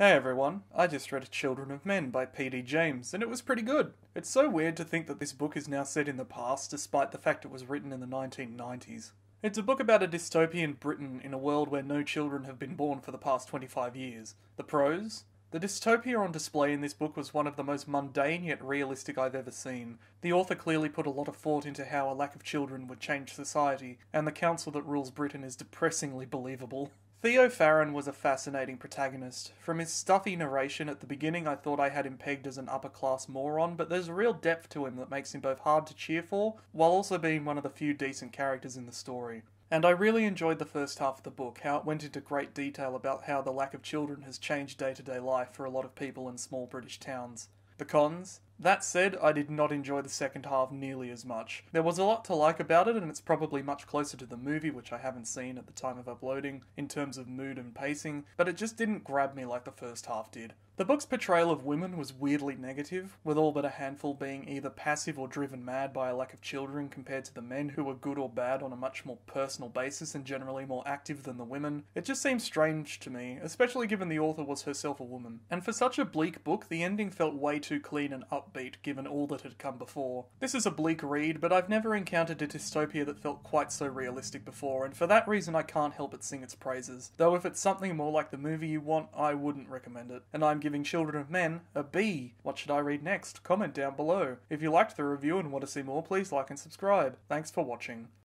Hey everyone, I just read Children of Men by P.D. James, and it was pretty good. It's so weird to think that this book is now set in the past, despite the fact it was written in the 1990s. It's a book about a dystopian Britain in a world where no children have been born for the past 25 years. The pros? The dystopia on display in this book was one of the most mundane yet realistic I've ever seen. The author clearly put a lot of thought into how a lack of children would change society, and the council that rules Britain is depressingly believable. Theo Faron was a fascinating protagonist. From his stuffy narration at the beginning, I thought I had him pegged as an upper class moron, but there's a real depth to him that makes him both hard to cheer for, while also being one of the few decent characters in the story. And I really enjoyed the first half of the book, how it went into great detail about how the lack of children has changed day to day life for a lot of people in small British towns. The cons? That said, I did not enjoy the second half nearly as much. There was a lot to like about it, and it's probably much closer to the movie, which I haven't seen at the time of uploading, in terms of mood and pacing, but it just didn't grab me like the first half did. The book's portrayal of women was weirdly negative, with all but a handful being either passive or driven mad by a lack of children compared to the men who were good or bad on a much more personal basis and generally more active than the women. It just seems strange to me, especially given the author was herself a woman. And for such a bleak book, the ending felt way too clean and upbeat given all that had come before. This is a bleak read, but I've never encountered a dystopia that felt quite so realistic before, and for that reason I can't help but sing its praises. Though if it's something more like the movie you want, I wouldn't recommend it. And I'm giving giving Children of Men a B. What should I read next? Comment down below. If you liked the review and want to see more, please like and subscribe. Thanks for watching.